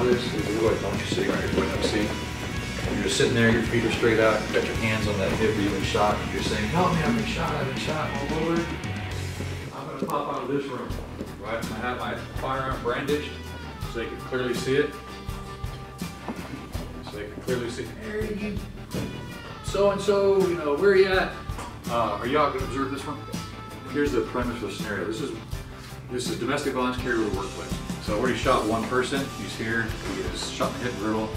I want you sitting right here, up, see? You're just sitting there, your feet are straight out, you got your hands on that hip you've been shot, and you're saying, help me, I've been shot, I've been shot, oh Lord. I'm gonna pop out of this room, right? I have my firearm brandished, so they can clearly see it. So they can clearly see, so-and-so, you know, where are you at? Uh, are y'all gonna observe this one? Here's the premise of the scenario. This is, this is domestic violence carried to the workplace. So I already shot one person, he's here, he is shot in the hip and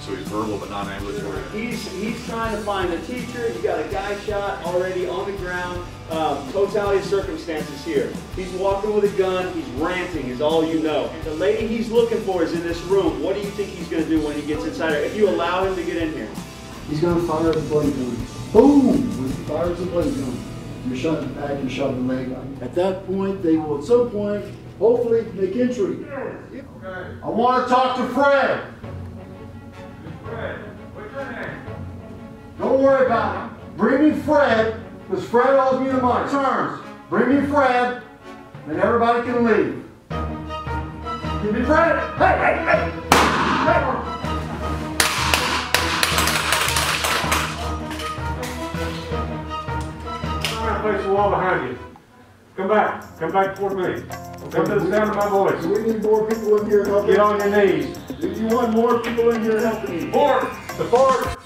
so he's verbal but non-ambulatory. He's, he's trying to find a teacher, you got a guy shot already on the ground, um, totality of circumstances here. He's walking with a gun, he's ranting is all you know. And the lady he's looking for is in this room. What do you think he's gonna do when he gets inside her, if you allow him to get in here? He's gonna fire the blade gun. Boom! When he fires the blade gun, you're the back, you're shot in the leg. At that point, they will at some point, hopefully, make entry. Okay. I wanna talk to Fred. Fred, what's your name? Don't worry about it. Bring me Fred, because Fred owes me the money. Terms. Bring me Fred, and everybody can leave. Give me Fred. Hey, hey, hey! hey. Gonna place the wall behind you. Come back, come back toward me. Come to the sound of my voice. Do we need more people in here helping? Get on your knees. Do you want more people in here helping to forward.